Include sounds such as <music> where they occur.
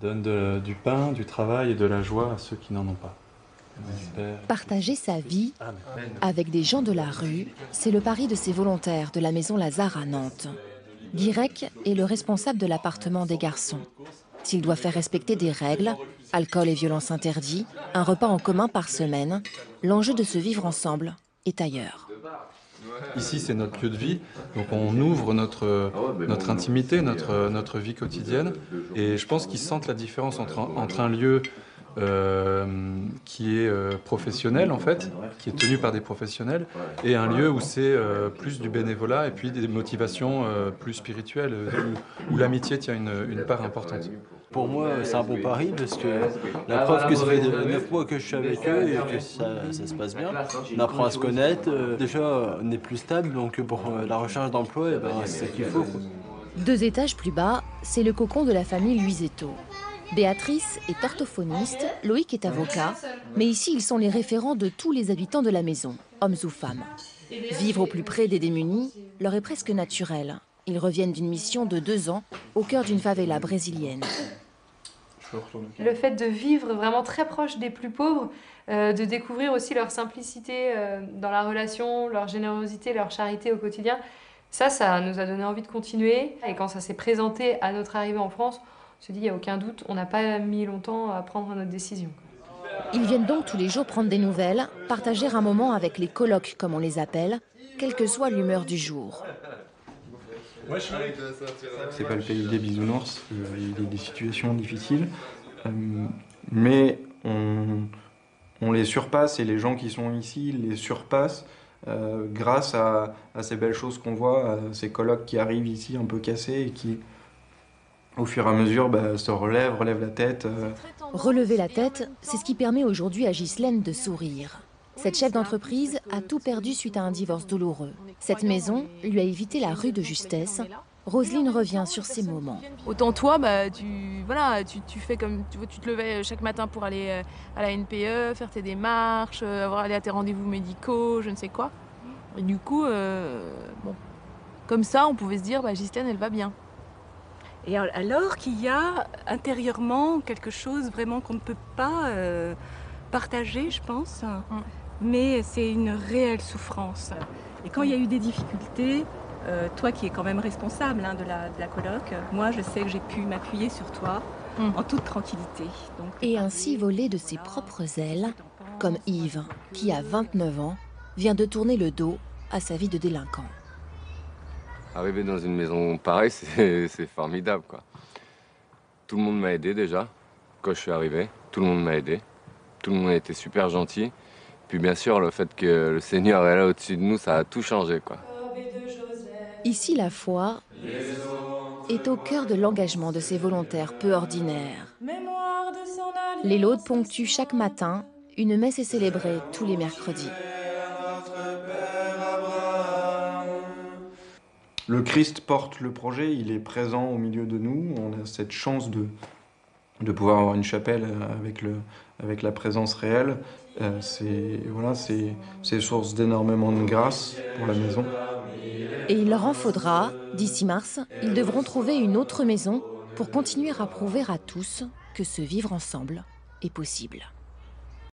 donne de- du pain, du travail et de la joie à ceux qui n'en ont pas. Partager sa vie avec des gens de la rue, c'est le pari de ces volontaires de la maison Lazare à Nantes. Guirec est le responsable de l'appartement des garçons. S'il doit faire respecter des règles, alcool et violence interdits, un repas en commun par semaine, l'enjeu de se vivre ensemble est ailleurs. Ici, c'est notre lieu de vie, donc on ouvre notre, notre intimité, notre, notre vie quotidienne. Et je pense qu'ils sentent la différence entre un, entre un lieu euh, qui est euh, professionnel, en fait, qui est tenu par des professionnels, et un lieu où c'est euh, plus du bénévolat et puis des motivations euh, plus spirituelles, euh, où, où l'amitié tient une, une part importante. Pour moi, c'est un bon pari parce que la preuve que ça fait 9 mois que je suis avec eux et que ça, ça se passe bien. On apprend à se connaître. euh, Déjà, on est plus stable, donc pour euh, la recherche d'emploi, eh ben, c'est ce qu'il faut. quoi. Deux étages plus bas, c'est le cocon de la famille Luisetto. Béatrice est orthophoniste, Loïc est avocat, mais ici ils sont les référents de tous les habitants de la maison, hommes ou femmes. Vivre au plus près des démunis leur est presque naturel. Ils reviennent d'une mission de deux ans au cœur d'une favela brésilienne. Le fait de vivre vraiment très proche des plus pauvres, euh, de découvrir aussi leur simplicité euh, dans la relation, leur générosité, leur charité au quotidien, ça, ça nous a donné envie de continuer. Et quand ça s'est présenté à notre arrivée en France, on se dit, il n'y a aucun doute, on n'a pas mis longtemps à prendre notre décision. Ils viennent donc tous les jours prendre des nouvelles, partager un moment avec les colocs comme on les appelle, quelle que soit l'humeur du jour. C'est pas le pays des bisounours, euh, il y a des situations difficiles, euh, mais on, on les surpasse et les gens qui sont ici les surpassent euh, grâce à, à ces belles choses qu'on voit, à ces colloques qui arrivent ici un peu cassés et qui, au fur et à mesure, bah, se relèvent, relèvent la tête. Relever la tête, c'est ce qui permet aujourd'hui à Ghislaine de sourire. Cette chef d'entreprise a tout perdu suite à un divorce douloureux. Cette maison lui a évité la rue de justesse. Roselyne revient sur ces moments. Autant toi, bah, tu, voilà, tu, tu fais comme tu, vois, tu te levais chaque matin pour aller euh, à la NPE, faire tes démarches, euh, avoir aller à tes rendez-vous médicaux, je ne sais quoi. Et du coup, euh, bon, comme ça, on pouvait se dire, bah, Ghislaine, elle va bien. Et al- alors qu'il y a intérieurement quelque chose vraiment qu'on ne peut pas euh, partager, je pense, mais c'est une réelle souffrance. Et quand il y a eu des difficultés, euh, toi qui es quand même responsable hein, de, la, de la coloc, moi je sais que j'ai pu m'appuyer sur toi Mm. en toute tranquillité. Donc, Et ainsi voler de ses propres ailes, comme Yves, qui a 29 ans, vient de tourner le dos à sa vie de délinquant. Arriver dans une maison pareille, <laughs> c'est c'est formidable. Quoi. Tout le monde m'a aidé déjà quand je suis arrivé. Tout le monde m'a aidé. Tout le monde a été super gentil. Puis bien sûr, le fait que le Seigneur est là au-dessus de nous, ça a tout changé. Quoi. Ici, la foi est au cœur de l'engagement de ces volontaires peu ordinaires. Les laudes ponctuent chaque matin, une messe est célébrée tous les mercredis. Le Christ porte le projet, il est présent au milieu de nous. On a cette chance de, de pouvoir avoir une chapelle avec, le, avec la présence réelle. Euh, c'est voilà, source d'énormément de grâce pour la maison. Et il leur en faudra, d'ici mars, ils devront trouver une autre maison pour continuer à prouver à tous que se vivre ensemble est possible.